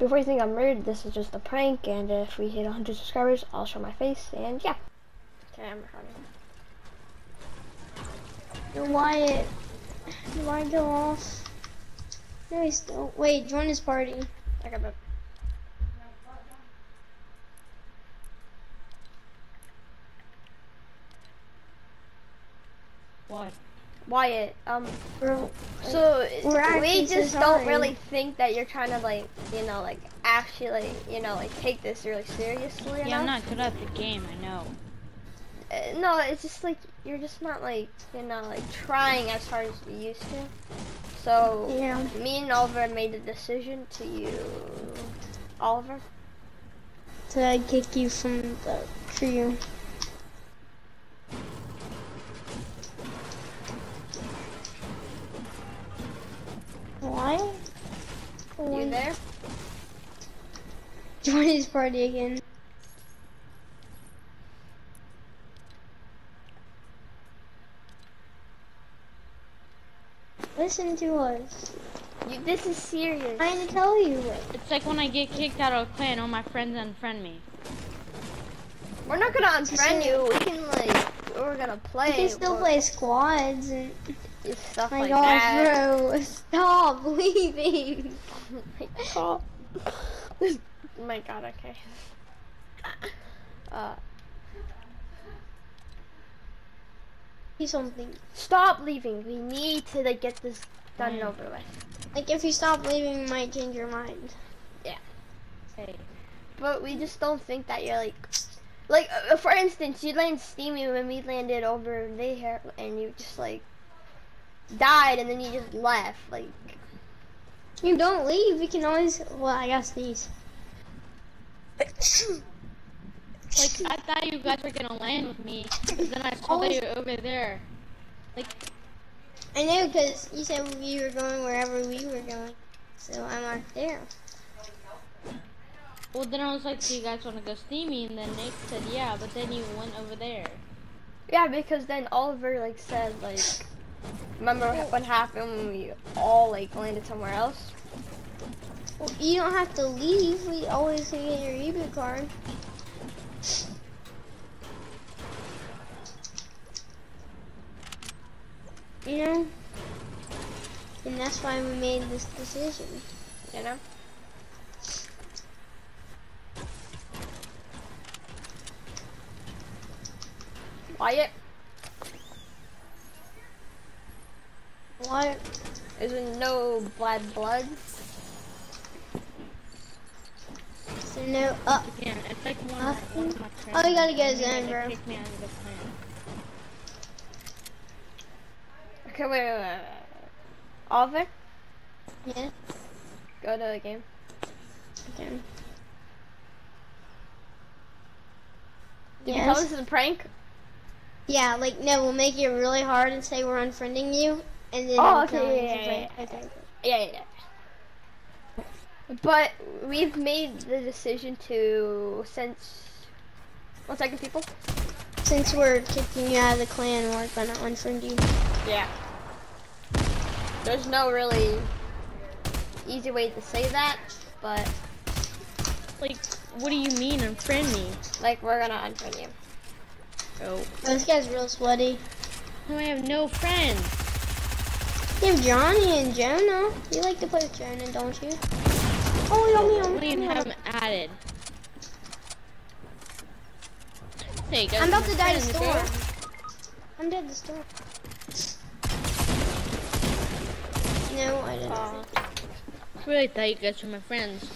before you think I'm rude, this is just a prank, and if we hit 100 subscribers, I'll show my face, and yeah. Okay, I'm recording. Wyatt, why go off? No, he's still. Wait, join his party. I got the. What? Wyatt, um, Bro, so We're we actually so just don't really think that you're trying to like, you know, like actually, you know, like take this really seriously. Yeah, enough. I'm not good at the game, I know. Uh, no, it's just like you're just not like you know like trying as hard as you used to. So Yeah. me and Oliver made the decision to you, Oliver. to kick you from the crew. Why? You there? Join his party again. Listen to us. You, this is serious. trying to tell you it. It's like when I get kicked out of a clan, all my friends unfriend me. We're not gonna unfriend you. We can like we're gonna play. We can still play squads and just stuff my like gosh, that. bro, stop leaving. oh my god. Okay. Uh, Do something. stop leaving. We need to like get this done and Mm. over with. Like if you stop leaving, you might change your mind. Hey. But we just don't think that you're like, like uh, for instance, you landed steamy when we landed over there, and you just like died, and then you just left. Like, You don't leave. You can always. Well, I got sneeze. Like, I thought you guys were gonna land with me, but then I saw that you were over there. Like, I know because you said we were going wherever we were going, so I'm right there. well, then I was like, do you guys want to go steamy? And then Nick said, yeah, but then you went over there. yeah, because then Oliver like said like, remember what happened when we all like landed somewhere else? Well, you don't have to leave. We always can get your reboot card. You know? And that's why we made this decision. You know? Wyatt, What? is there no bad blood? So no. Uh, Again, it's like one, Uh, one of my friends. oh, you gotta get his told me bro. me out of the clan. Okay, wait, wait, wait. wait. Oliver, yeah. go to the game. Okay. Did you tell Yes. this is a prank? Yeah, like no, we'll make it really hard and say we're unfriending you, and then. Oh, it'll tell okay, us yeah, yeah, yeah. Yeah, yeah, yeah. But we've made the decision to since one second, people. Since we're kicking you out of the clan, we're gonna unfriend you. Yeah. There's no really easy way to say that, but Like, what do you mean unfriend me? like we're gonna unfriend you. Oh. Oh, this guy's real sweaty. I have no friends. You have Johnny and Jonah. You like to play with Jonah, don't you? Oh, yummy, I yummy, even have them added. Hey, guys, I'm about to die to storm. I'm dead to storm. No, I didn't. Uh, Really thought you guys were my friends.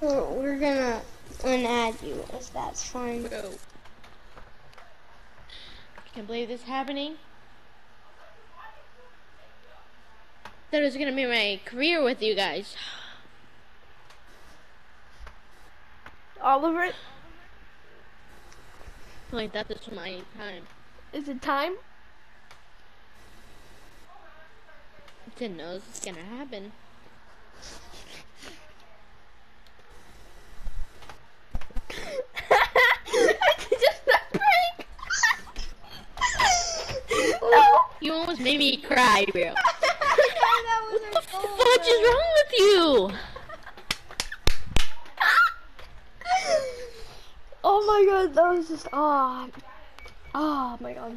We're, we're gonna unadd you if that's fine. Bro. Can't believe this happening. It was gonna be my career with you guys. Oliver, Like that was my time. is it time? Didn't know this was gonna happen. Just that prank. no. You almost made me cry, bro is wrong with you? oh my god, that was just ah, oh. oh my god.